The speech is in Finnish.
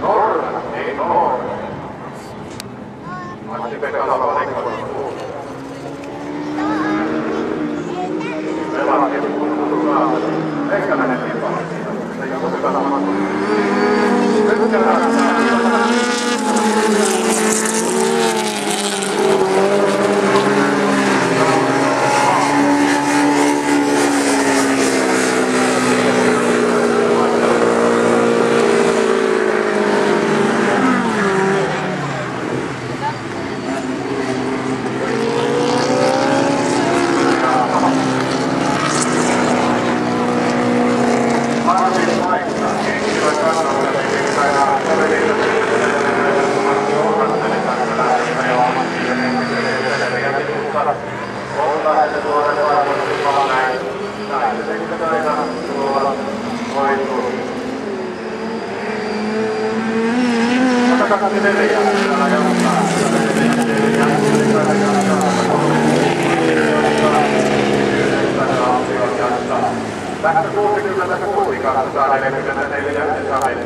Norra, ei Norra. Matti Tässä 60 kuusi 244